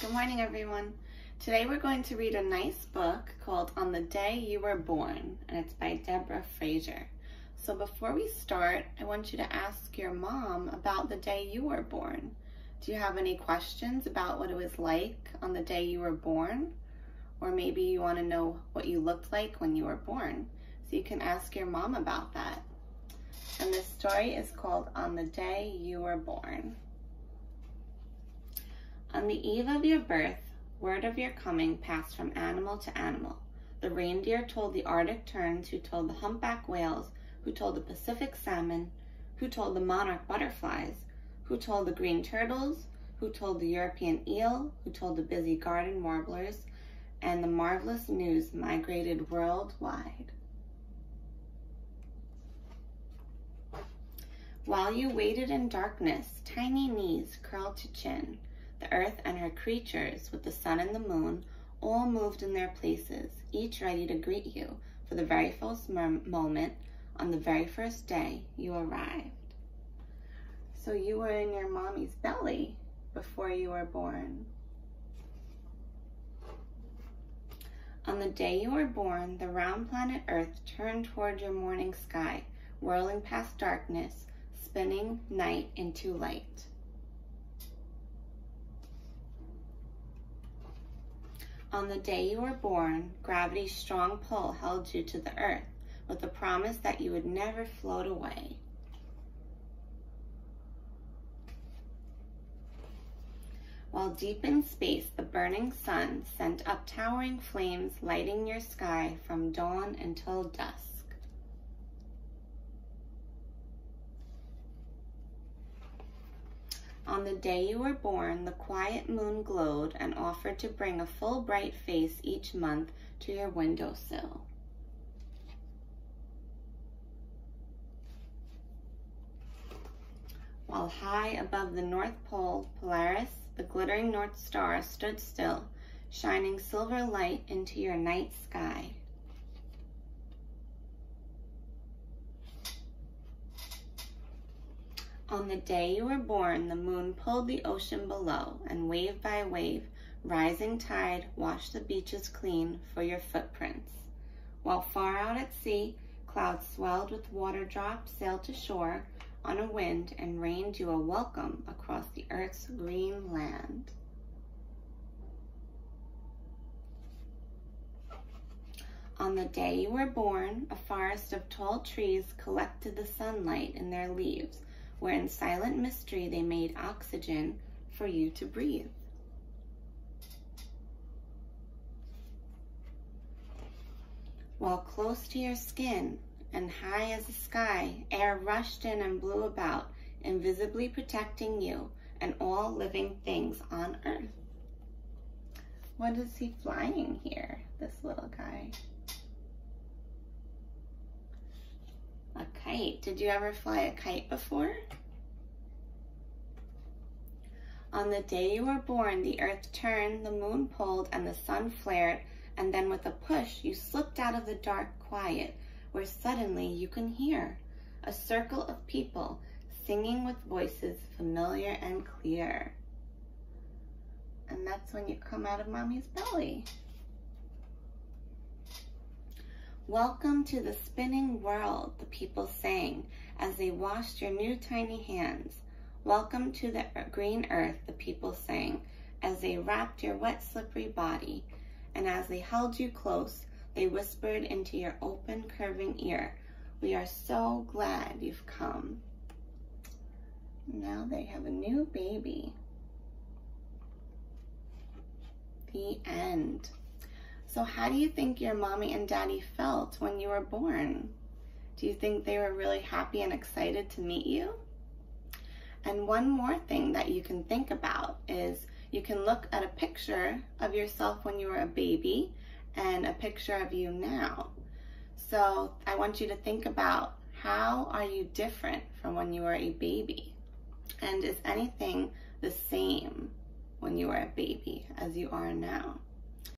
Good morning, everyone. Today we're going to read a nice book called On the Day You Were Born, and it's by Deborah Frasier. So before we start, I want you to ask your mom about the day you were born. Do you have any questions about what it was like on the day you were born? Or maybe you want to know what you looked like when you were born. So you can ask your mom about that. And this story is called On the Day You Were Born. On the eve of your birth, word of your coming passed from animal to animal. The reindeer told the Arctic terns, who told the humpback whales, who told the Pacific salmon, who told the monarch butterflies, who told the green turtles, who told the European eel, who told the busy garden warblers, and the marvelous news migrated worldwide. While you waited in darkness, tiny knees curled to chin, the earth and her creatures, with the sun and the moon, all moved in their places, each ready to greet you for the very first moment on the very first day you arrived. So you were in your mommy's belly before you were born. On the day you were born, the round planet Earth turned toward your morning sky, whirling past darkness, spinning night into light. On the day you were born, gravity's strong pull held you to the earth with the promise that you would never float away. While deep in space, the burning sun sent up towering flames lighting your sky from dawn until dusk. On the day you were born, the quiet moon glowed and offered to bring a full bright face each month to your windowsill. While high above the North Pole, Polaris, the glittering North Star, stood still, shining silver light into your night sky. On the day you were born, the moon pulled the ocean below, and wave by wave, rising tide washed the beaches clean for your footprints. While far out at sea, clouds swelled with water drops sailed to shore on a wind and rained you a welcome across the earth's green land. On the day you were born, a forest of tall trees collected the sunlight in their leaves where in silent mystery they made oxygen for you to breathe. While close to your skin and high as the sky, air rushed in and blew about, invisibly protecting you and all living things on earth. What is he flying here, this little guy? A kite. Did you ever fly a kite before? On the day you were born, the earth turned, the moon pulled, and the sun flared, and then with a push, you slipped out of the dark quiet, where suddenly you can hear a circle of people singing with voices familiar and clear. And that's when you come out of mommy's belly. Welcome to the spinning world, the people sang as they washed your new tiny hands. Welcome to the green earth, the people sang as they wrapped your wet, slippery body. And as they held you close, they whispered into your open, curving ear, We are so glad you've come. Now they have a new baby. The end. So how do you think your mommy and daddy felt when you were born? Do you think they were really happy and excited to meet you? And one more thing that you can think about is you can look at a picture of yourself when you were a baby and a picture of you now. So I want you to think about how are you different from when you were a baby? And is anything the same when you were a baby as you are now?